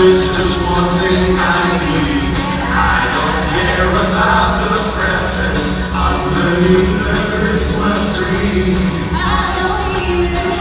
There's just one thing I need. I don't care about the presents underneath the Christmas tree. I don't even